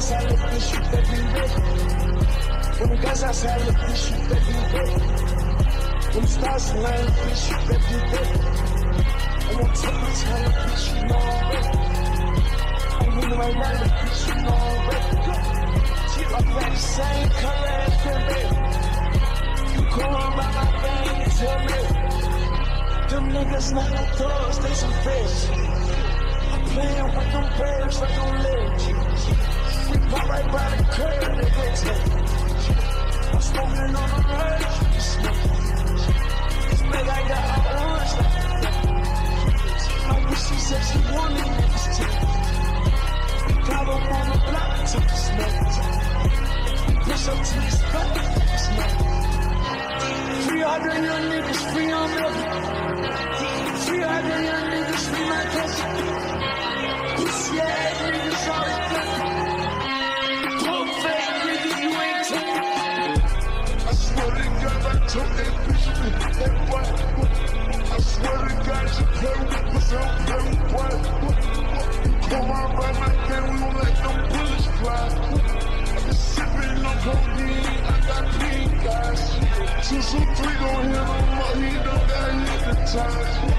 sai do bicho pra viver. Quando pensa sai do bicho pra viver. Quando está lá no bicho pra viver. I won't take my time, you know already. I'm in my mind, niggas not a thugs, they some fish. I'm playing with them birds like on ledge. We pop right by the curb, nigga, take I'm smoking on the verge, got orange like I wish she said she wanted All the young niggas free on the. two, three, don't hear no more. He done got hypnotized.